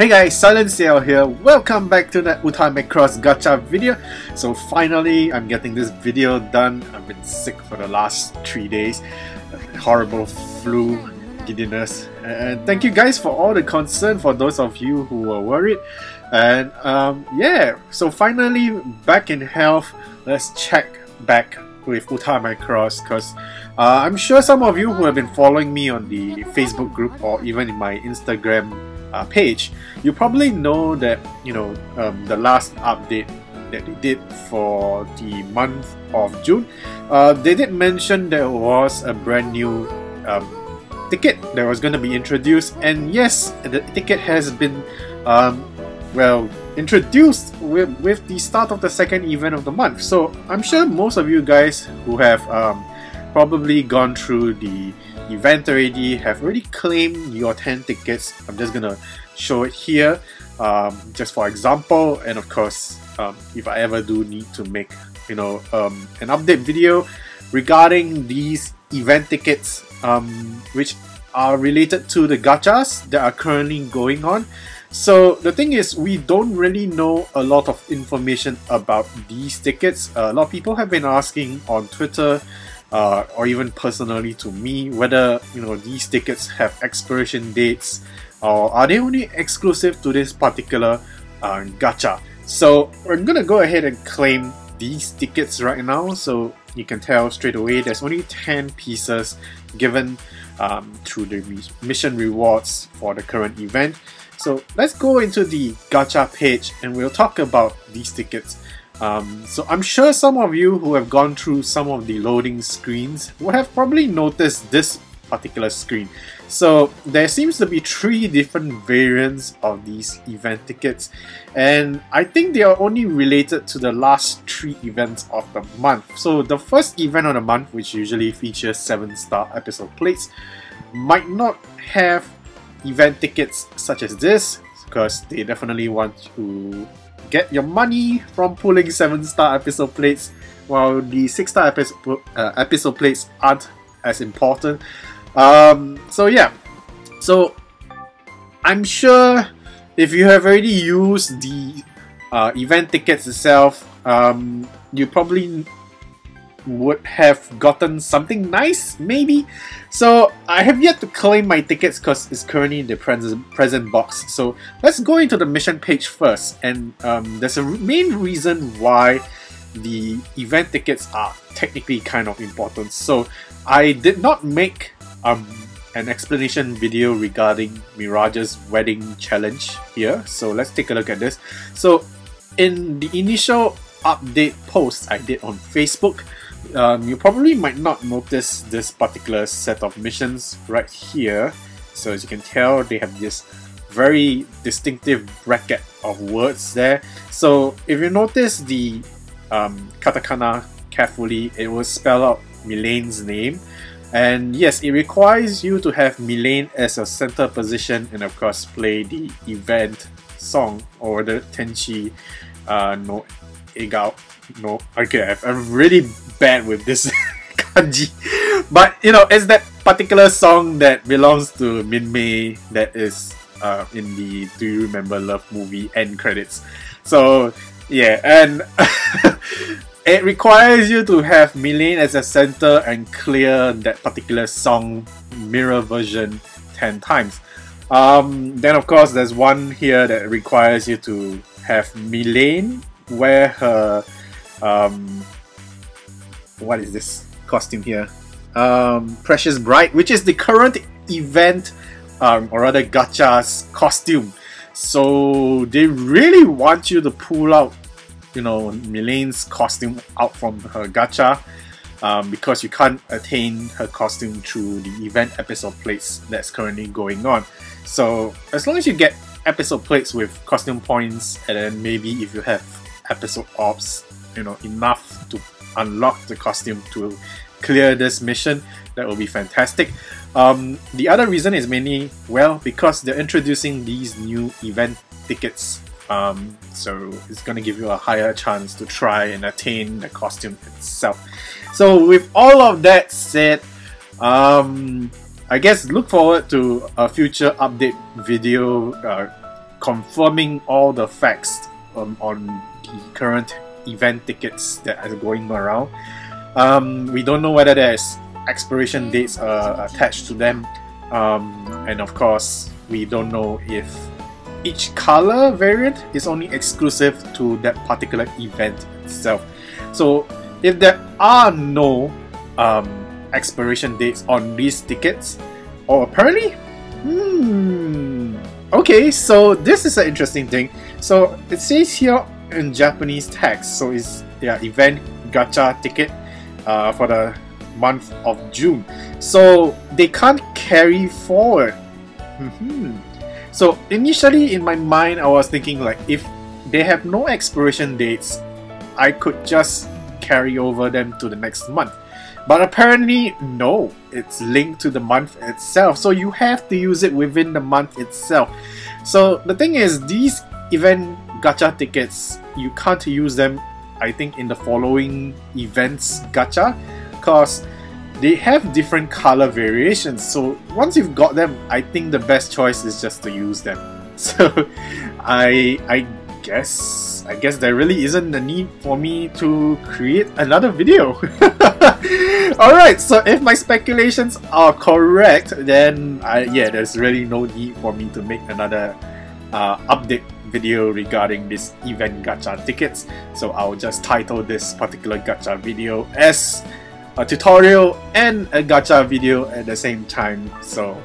Hey guys, Silent Ciel here. Welcome back to the Uta Macross Gacha video. So finally, I'm getting this video done. I've been sick for the last three days. Horrible flu, giddiness. And thank you guys for all the concern for those of you who were worried. And um, yeah, so finally back in health. Let's check back with Uta Macross because uh, I'm sure some of you who have been following me on the Facebook group or even in my Instagram uh, page, you probably know that you know um, the last update that they did for the month of June. Uh, they did mention there was a brand new um, ticket that was going to be introduced, and yes, the ticket has been um, well introduced with, with the start of the second event of the month. So I'm sure most of you guys who have um, probably gone through the event already, have already claimed your 10 tickets. I'm just gonna show it here um, just for example and of course um, if I ever do need to make you know um, an update video regarding these event tickets um, which are related to the gachas that are currently going on so the thing is, we don't really know a lot of information about these tickets. Uh, a lot of people have been asking on Twitter uh, or even personally to me whether you know these tickets have expiration dates or are they only exclusive to this particular uh, gacha. So we're gonna go ahead and claim these tickets right now so you can tell straight away there's only 10 pieces given um, through the mission rewards for the current event. So let's go into the gacha page and we'll talk about these tickets. Um, so I'm sure some of you who have gone through some of the loading screens would have probably noticed this particular screen. So there seems to be three different variants of these event tickets and I think they are only related to the last three events of the month. So the first event of the month which usually features 7 star episode plates might not have event tickets such as this because they definitely want to get your money from pulling 7 star episode plates while the 6 star episode, uh, episode plates aren't as important. Um, so yeah, so I'm sure if you have already used the uh, event tickets itself, um, you probably would have gotten something nice, maybe. So I have yet to claim my tickets because it's currently in the present box. So let's go into the mission page first, and um, there's a main reason why the event tickets are technically kind of important. So I did not make um, an explanation video regarding Mirage's wedding challenge here. So let's take a look at this. So in the initial update post I did on Facebook, um, you probably might not notice this particular set of missions right here. So as you can tell, they have this very distinctive bracket of words there. So if you notice the um, katakana carefully, it will spell out Mylene's name. And yes, it requires you to have Mylene as a center position and of course play the event song or the Tenchi uh, no Egao. No, okay, I'm really bad with this kanji. But you know, it's that particular song that belongs to Minmay that is uh, in the Do You Remember Love movie end credits. So yeah, and It requires you to have Mylene as a center and clear that particular song mirror version 10 times. Um, then of course there's one here that requires you to have Mylene wear her um, what is this costume here? Um, Precious Bride, which is the current event um, or rather gacha's costume. So they really want you to pull out you know Mylene's costume out from her gacha um, because you can't attain her costume through the event episode plates that's currently going on. So as long as you get episode plates with costume points and then maybe if you have episode orbs, you know, enough to unlock the costume to clear this mission, that will be fantastic. Um, the other reason is mainly, well, because they're introducing these new event tickets um, so it's going to give you a higher chance to try and attain the costume itself. So with all of that said, um, I guess look forward to a future update video uh, confirming all the facts um, on the current event tickets that are going around. Um, we don't know whether there's expiration dates uh, attached to them, um, and of course, we don't know if each color variant is only exclusive to that particular event itself. So, if there are no um, expiration dates on these tickets, or apparently, hmm, okay, so this is an interesting thing. So it says here in Japanese text, so it's yeah event gacha ticket uh, for the month of June. So they can't carry forward. Mm-hmm. So initially in my mind, I was thinking like if they have no expiration dates, I could just carry over them to the next month. But apparently, no, it's linked to the month itself. So you have to use it within the month itself. So the thing is, these event gacha tickets, you can't use them, I think, in the following events gacha because they have different color variations. So once you've got them, I think the best choice is just to use them. So I I guess I guess there really isn't a need for me to create another video. Alright, so if my speculations are correct, then I, yeah, there's really no need for me to make another uh, update video regarding this event gacha tickets. So I'll just title this particular gacha video as a tutorial and a gacha video at the same time. So,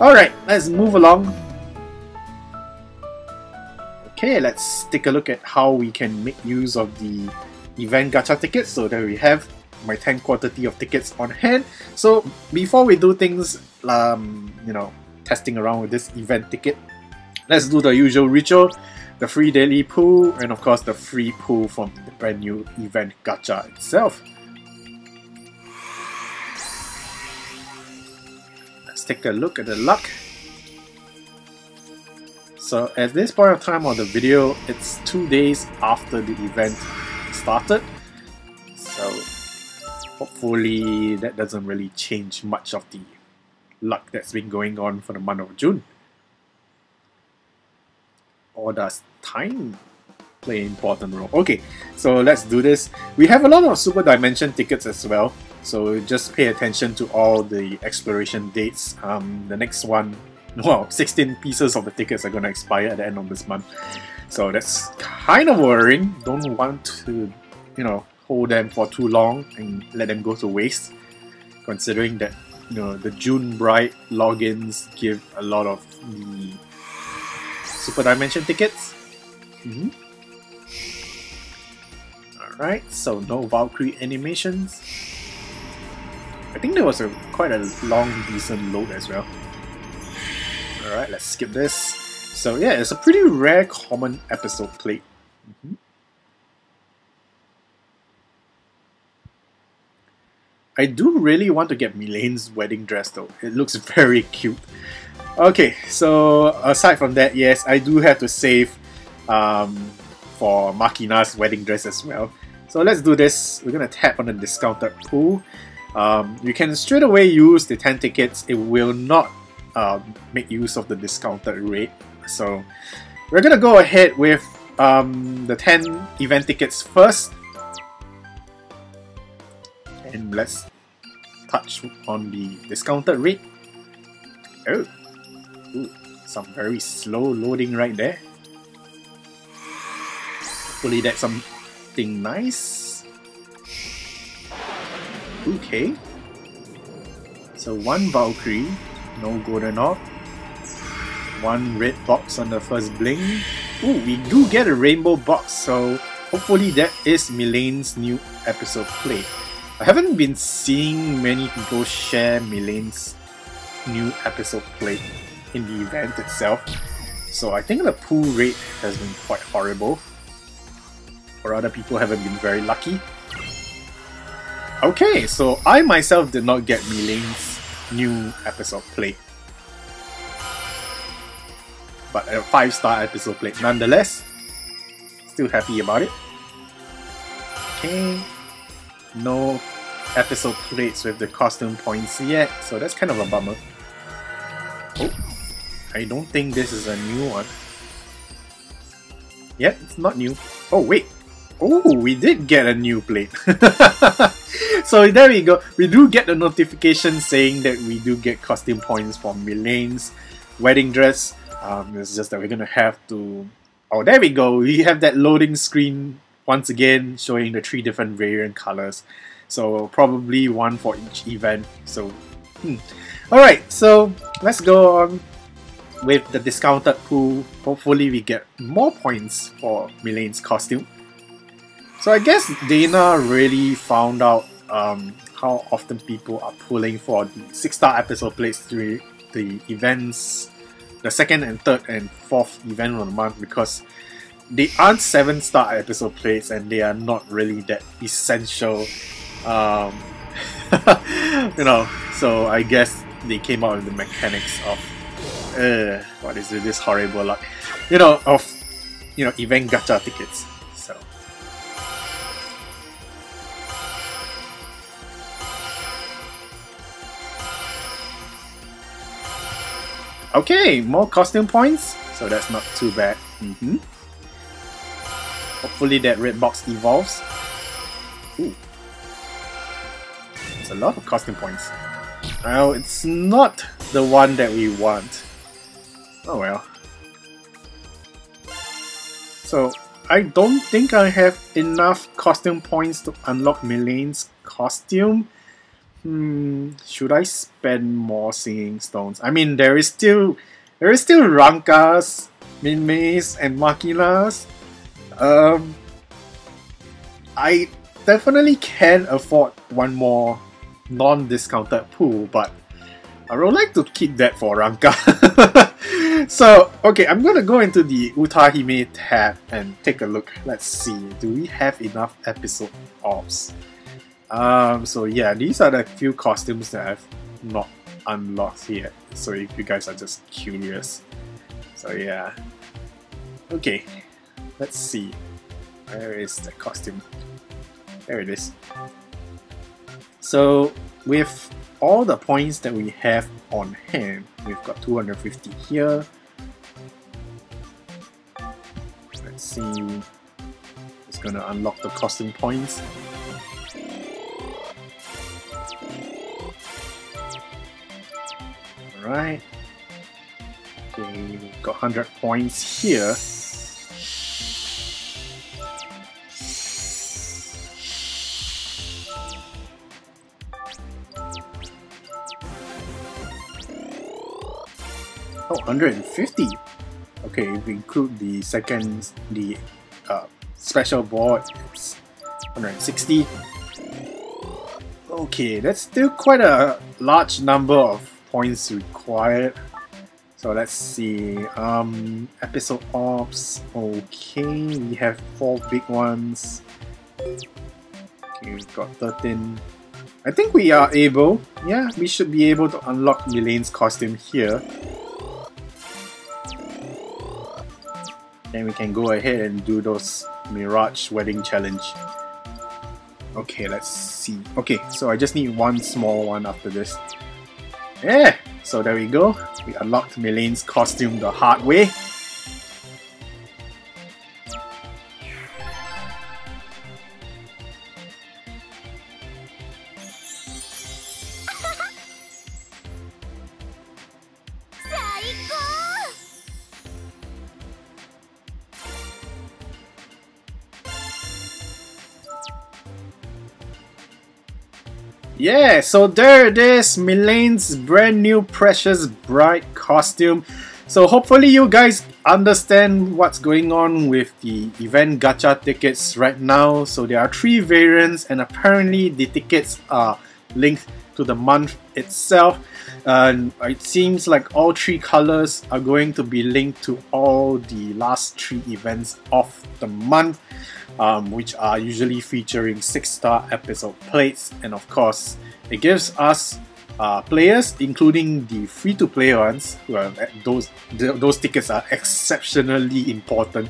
alright, let's move along. Okay, let's take a look at how we can make use of the event gacha tickets so that we have my 10 quantity of tickets on hand. So before we do things, um, you know, testing around with this event ticket, let's do the usual ritual, the free daily pool, and of course the free pool from the brand new event gacha itself. Let's take a look at the luck. So at this point of time on the video, it's two days after the event started. So hopefully that doesn't really change much of the luck that's been going on for the month of June. Or does time play an important role? Okay, so let's do this. We have a lot of Super Dimension tickets as well, so just pay attention to all the expiration dates. Um, the next one, well, 16 pieces of the tickets are going to expire at the end of this month. So that's kind of worrying. Don't want to, you know, hold them for too long and let them go to waste. Considering that you know the June Bride logins give a lot of the Super Dimension tickets. Mm -hmm. Alright, so no Valkyrie animations. I think there was a quite a long, decent load as well. Alright, let's skip this. So yeah, it's a pretty rare common episode plate. Mm -hmm. I do really want to get Mylene's wedding dress though. It looks very cute. Okay, so aside from that, yes, I do have to save um, for Makina's wedding dress as well. So let's do this. We're gonna tap on the discounted pool. Um, you can straight away use the 10 tickets. It will not uh, make use of the discounted rate. So we're gonna go ahead with um, the 10 event tickets first and let's touch on the discounted rate. Oh, Ooh, some very slow loading right there. Hopefully that's something nice. Okay. So one Valkyrie, no golden orb. One red box on the first bling. Ooh, we do get a rainbow box, so hopefully that is Mylene's new episode play. I haven't been seeing many people share Mylene's new episode plate in the event itself, so I think the pool rate has been quite horrible. Or other people haven't been very lucky. Okay, so I myself did not get Mylene's new episode plate. But a 5 star episode plate nonetheless. Still happy about it. Okay no episode plates with the costume points yet, so that's kind of a bummer. Oh, I don't think this is a new one. Yep, it's not new. Oh, wait. Oh, we did get a new plate. so there we go. We do get a notification saying that we do get costume points for Mylene's wedding dress. Um, it's just that we're gonna have to. Oh, there we go. We have that loading screen once again showing the three different variant colors. So probably one for each event. So, hmm. all right. So let's go on with the discounted pool. Hopefully, we get more points for Mylene's costume. So I guess DeNA really found out um, how often people are pulling for the six star episode plates through the events, the second and third and fourth event of the month because they aren't seven star episode plates and they are not really that essential. Um, you know, so I guess they came out with the mechanics of uh, what is it, this horrible luck, you know, of you know event gacha tickets. So Okay, more costume points, so that's not too bad. Mm -hmm. Hopefully that red box evolves. Ooh. It's a lot of costume points. Well, it's not the one that we want. Oh well. So, I don't think I have enough costume points to unlock Mylene's costume. Hmm, should I spend more singing stones? I mean, there is still there is still Rankas, Minmays, and Makinas. Um, I definitely can afford one more non-discounted pool, but I would like to keep that for Ranka. so, okay, I'm gonna go into the Utahime tab and take a look. Let's see, do we have enough episode orbs? Um, so yeah, these are the few costumes that I've not unlocked yet. So if you guys are just curious. So yeah. Okay, let's see. Where is the costume? There it is. So with all the points that we have on hand, we've got 250 here. Let's see. It's gonna unlock the costume points. Alright. Okay, we've got 100 points here. 150! Okay, if we include the second, the uh, special board, it's 160. Okay, that's still quite a large number of points required. So let's see. Um, episode orbs. Okay, we have four big ones. Okay, we've got 13. I think we are able. Yeah, we should be able to unlock Mylene's costume here. Then we can go ahead and do those Mirage wedding challenge. Okay, let's see. Okay, so I just need one small one after this. Yeah, so there we go. We unlocked Mylene's costume the hard way. Yeah, so there it is, Mylene's brand new Precious Bride costume. So hopefully you guys understand what's going on with the event gacha tickets right now. So there are three variants and apparently the tickets are linked to the month itself. And it seems like all three colors are going to be linked to all the last three events of the month um, which are usually featuring 6-star episode plates and of course it gives us uh, players, including the free-to-play ones, well, those those tickets are exceptionally important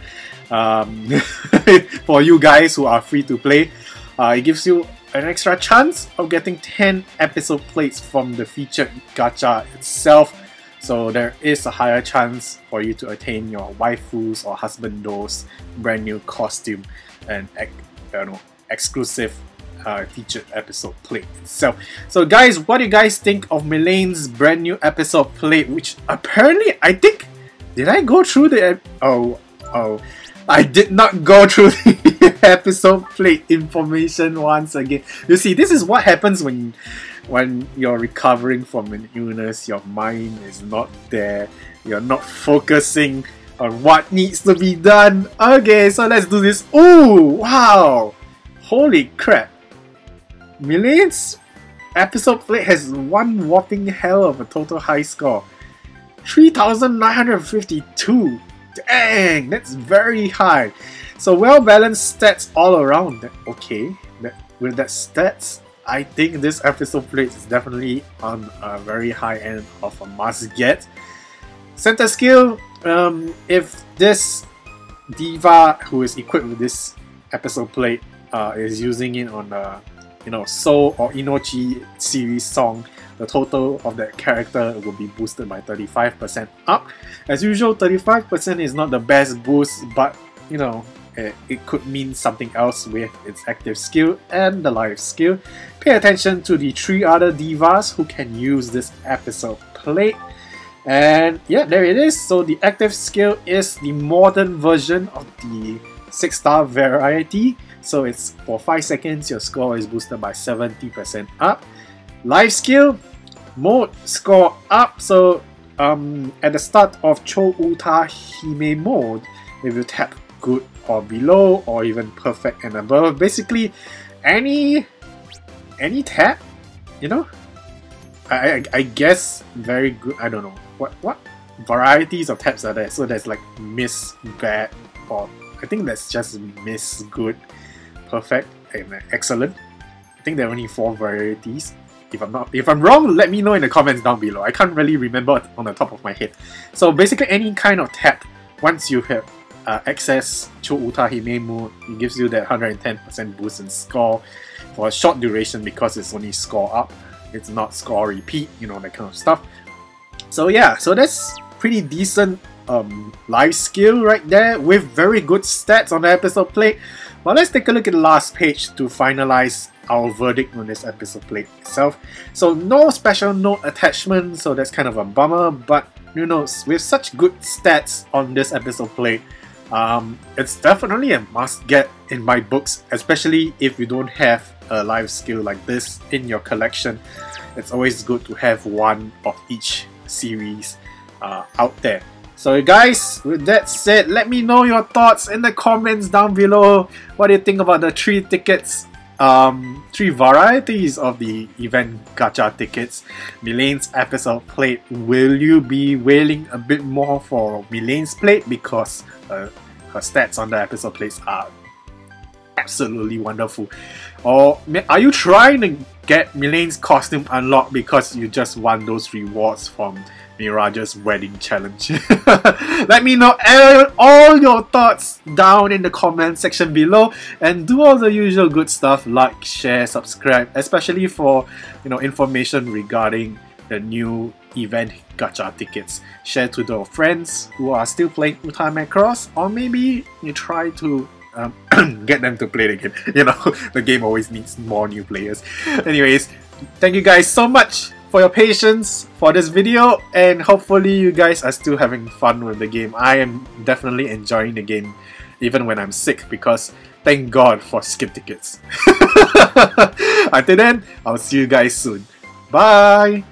um, for you guys who are free to play. Uh, it gives you an extra chance of getting 10 episode plates from the featured gacha itself. So there is a higher chance for you to attain your waifu's or husbando's brand new costume and you know, exclusive uh, featured episode plate itself. So guys, what do you guys think of Mylene's brand new episode plate, which apparently, I think, did I go through the, oh, oh, I did not go through the episode plate information once again. You see, this is what happens when when you're recovering from an illness, your mind is not there, you're not focusing on what needs to be done. Okay, so let's do this. Oh, wow! Holy crap! Mylene's episode plate has one whopping hell of a total high score. 3952. Dang, that's very high. So well balanced stats all around. Okay, that, with that stats, I think this episode plate is definitely on a very high end of a must get. Center skill, um, if this diva who is equipped with this episode plate uh, is using it on a you know Soul or Inochi series song, the total of that character will be boosted by 35% up. As usual, 35% is not the best boost, but you know, it, it could mean something else with its active skill and the life skill. Pay attention to the three other divas who can use this episode plate. And yeah, there it is. So the active skill is the modern version of the 6 star variety. So it's for 5 seconds, your score is boosted by 70% up. Life skill, mode score up. So um, at the start of Cho Uta Hime mode, if you tap good or below or even perfect and above, basically any any tap, you know, I, I, I guess very good. I don't know what what varieties of taps are there. So there's like miss, bad, or I think that's just miss, good, perfect, and excellent. I think there are only four varieties. If I'm not, if I'm wrong, let me know in the comments down below. I can't really remember on the top of my head. So basically, any kind of tap, once you have uh, access Cho Uta Hime mode, it gives you that 110% boost in score for a short duration because it's only score up. It's not score repeat, you know, that kind of stuff. So yeah, so that's pretty decent um, life skill right there with very good stats on the episode plate. But let's take a look at the last page to finalize our verdict on this episode plate itself. So no special note attachment, so that's kind of a bummer, but you know, with such good stats on this episode plate, um, it's definitely a must get in my books, especially if you don't have a life skill like this in your collection. It's always good to have one of each series uh, out there. So guys, with that said, let me know your thoughts in the comments down below. What do you think about the three tickets um, three varieties of the event gacha tickets. Mylene's episode plate. Will you be wailing a bit more for Mylene's plate because uh, her stats on the episode plates are absolutely wonderful? Or are you trying to get Mylene's costume unlocked because you just won those rewards from Mirage's wedding challenge. Let me know all your thoughts down in the comment section below and do all the usual good stuff like, share, subscribe, especially for you know information regarding the new event gacha tickets. Share to the friends who are still playing Uta Macross or maybe you try to um, get them to play it again. You know, the game always needs more new players. Anyways, thank you guys so much for your patience for this video and hopefully you guys are still having fun with the game. I am definitely enjoying the game even when I'm sick because thank god for skip tickets. Until then, I'll see you guys soon. Bye!